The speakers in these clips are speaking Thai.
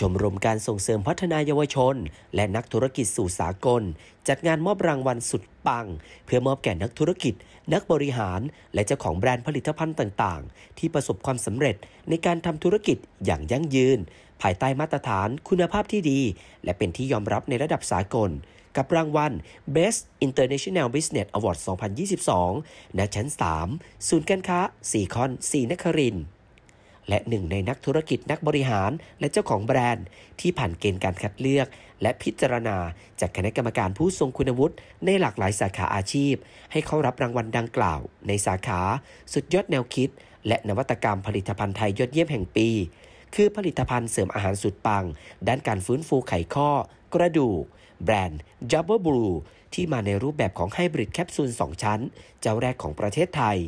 ชมรมการส่งเสริมพัฒนายาวชน และนักธุรกิจสู่สากล จัดงานมอบรางวัลสุดปัง เพื่อมอบแก่นักธุรกิจ นักบริหาร และเจ้าของแบรนด์ผลิตภัณฑ์ต่าง ๆ ที่ประสบความสำเร็จในการทำธุรกิจอย่างยั่งยืน ภายใต้มาตรฐานคุณภาพที่ดี และเป็นที่ยอมรับในระดับสากล กับรางวัล Best International Business Award 2022 ณ ชั้น 3 ศูนย์การค้าสีคอนสีนครินและหนึ่งในนักธุรกิจนักบริหารและเจ้าของแบรนด์ ที่ผ่านเกณฑ์การคัดเลือก และพิจารณาจากคณะกรรมการผู้ทรงคุณวุฒิในหลากหลายสาขาอาชีพ ให้เข้ารับรางวัลดังกล่าว ในสาขาสุดยอดแนวคิด และนวัตกรรมผลิตภัณฑ์ไทยยอดเยี่ยมแห่งปี คือผลิตภัณฑ์เสริมอาหารสุดปัง ด้านการฟื้นฟูไขข้อ กระดูก แบรนด์ j u b b l e Blue ที่มาในรูปแบบของไฮบริดแคปซูล 2 ชั้น เจ้าแรกของประเทศไทย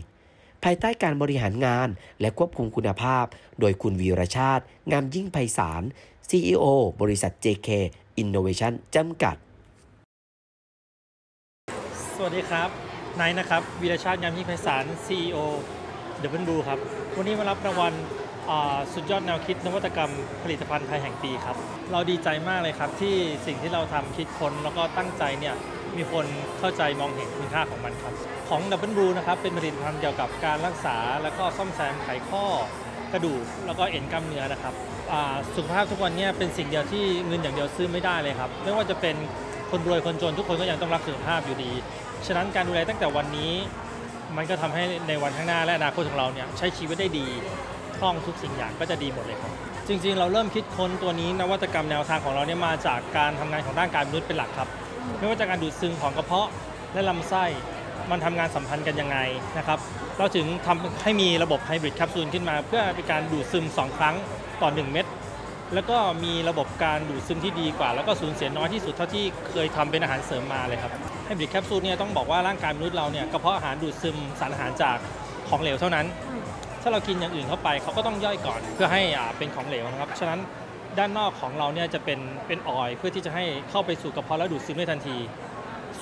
ภายใต้การบริหารงานและควบคุมคุณภาพ โดยคุณวีรชาติ งามยิ่งไพศาล CEO บริษัท JK Innovation จำกัด สวัสดีครับนายนะครับวีรชาติงามยิ่งไพศาล CEO เดบิ b บูครับ วันนี้มารับรางวัล สุดยอดแนวคิดนวัตกรรมผลิตภัณฑ์ไทยแห่งปีครับ เราดีใจมากเลยครับที่สิ่งที่เราทำคิดค้นแล้วก็ตั้งใจเนี่ยมีคนเข้าใจมองเห็นคุณค่าของมันครับ ของดับเบิลบลูนะครับเป็นผลิตภัณฑ์เกี่ยวกับการรักษา แล้วก็ซ่อมแซมไขข้อกระดูกแล้วก็เอ็นกล้ามเนื้อนะครับสุขภาพทุกวันเนี้เป็นสิ่งเดียวที่เงินอย่างเดียวซื้อไม่ได้เลยครับไม่ว่าจะเป็นคนรวยคนจนทุกคนก็ยังต้องรักสุขภาพอยู่ดี ฉะนั้นการดูแลตั้งแต่วันนี้ มันก็ทำให้ในวันข้างหน้าและอนาคตของเราเนี่ยใช้ชีวิตได้ดี คล่องทุกสิ่งอย่างก็จะดีหมดเลยครับ จริงๆ เราเริ่มคิดค้นตัวนี้นวัตกรรมแนวทางของเราเนี่ยมาจากการทำงานของร่างกายมนุษย์เป็นหลักครับ ไม่ว่าจะการดูดซึมของกระเพาะและลำไส้มันทำงานสัมพันธ์กันยังไงนะครับเราถึงทำให้มีระบบไฮบริดแคปซูลขึ้นมา เพื่อเป็นการดูดซึม 2 ครั้งต่อ 1 เม็ดแล้วก็มีระบบการดูดซึมที่ดีกว่า แล้วก็สูญเสียน้อยที่สุดเท่าที่เคยทำเป็นอาหารเสริมมาเลยครับไฮบริดแคปซูลเนี่ยต้องบอกว่าร่างกายมนุษย์เราเนี่ยกระเพาะอาหารดูดซึมสารอาหารจากของเหลวเท่านั้นาเรากินอย่างอื่นเข้าไปเขาก็ต้องย่อยก่อนเพื่อให้อ่าเป็นของเหลวนะครับฉะนั้นด้านนอกของเราเนี่ยจะเป็นเป็นออยเพื่อที่จะให้เข้าไปสู่กระเพาะแล้วดูดซึมได้ทันที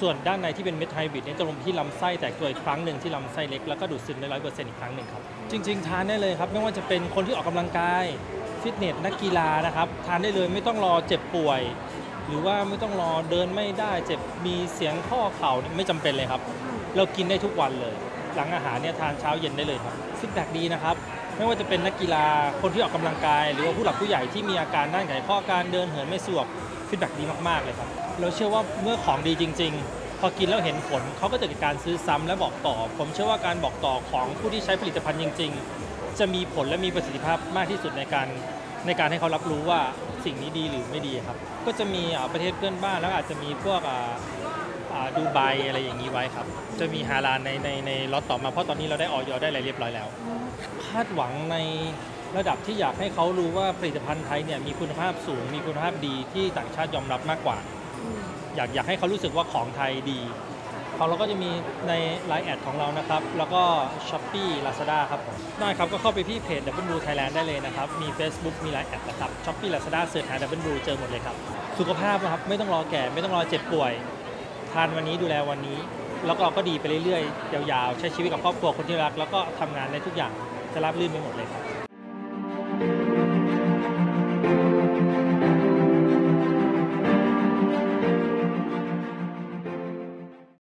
ส่วนด้านในที่เป็นเม็ดไฮบริดเนี่ยจะลงที่ลำไส้แตกตัวอีกครั้งหนึ่งที่ลำไส้เล็กแล้วก็ดูดซึมได้ร้อยเปอร์เซ็นต์อีกครั้งหนึ่งครับจริง ๆ ทานได้เลยครับไม่ว่าจะเป็นคนที่ออกกำลังกายฟิตเนสนักกีฬานะครับทานได้เลยไม่ต้องรอเจ็บป่วย หรือว่าไม่ต้องรอเดินไม่ได้เจ็บมีเสียงข้อเข่าเนี่ยไม่จำเป็นเลยครับ เรากินได้ทุกวันเลย หลังอาหารเนี่ยทานเช้าเย็นได้เลยครับ feedback ดีนะครับ ไม่ว่าจะเป็นนักกีฬาคนที่ออกกำลังกาย หรือว่าผู้หลักผู้ใหญ่ที่มีอาการด้านไขข้อการเดินเหินไม่สะดวกฟีดแบ็ดีมากๆเลยครับเราเชื่อว่าเมื่อของดีจริง ๆ พอกินแล้วเห็นผลเขาก็จะเกิดการซื้อซ้ำและบอกต่อ ผมเชื่อว่าการบอกต่อของผู้ที่ใช้ผลิตภัณฑ์จริง ๆ จะมีผลและมีประสิทธิภาพมากที่สุดในการในการให้เขารับรู้ว่าสิ่งนี้ดีหรือไม่ดีครับ ก็จะมีประเทศเพื่อนบ้านแล้วอาจจะมีพวก ดูไบอะไรอย่างนี้ไว้ครับ จะมีฮาลาลในในในล็อตต่อมาเพราะตอนนี้เราได้ออยได้อะไรเรียบร้อยแล้ว คาดหวังในระดับที่อยากให้เขารู้ว่าผลิตภัณฑ์ไทยเนี่ยมีคุณภาพสูง มีคุณภาพดีที่ต่างชาติยอมรับมากกว่า อยากอยากให้เขารู้สึกว่าของไทยดีของเราก็จะมีใน Line แอดของเรานะครับ แล้วก็ s h อ p e e Lazada ครับผมได้ครับ ก็เข้าไปที่เพจ w b Thailand ได้เลยนะครับ มี Facebook มี Line แอดนะครับ s h อ p e e Lazada เสิร์ชหา w Blue เจอหมดเลยครับ สุขภาพนะครับ ไม่ต้องรอแก่ ไม่ต้องรอเจ็บป่วย ทานวันนี้ดูแลวันนี้ แล้วก็เราก็ดีไปเรื่อยๆยาวๆ ใช้ชีวิตกับครอบครัวคนที่รัก แล้วก็ทำงานในทุกอย่างจะรับรื่นไปหมดเลยครับ